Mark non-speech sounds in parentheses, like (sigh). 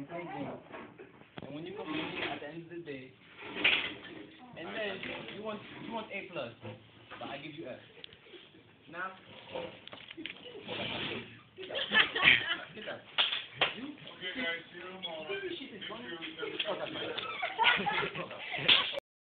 and play games. And when you complete at the end of the day, and then you want you want A plus, but I give you F. Now, get that. You, Okay, guys, see you tomorrow. (laughs)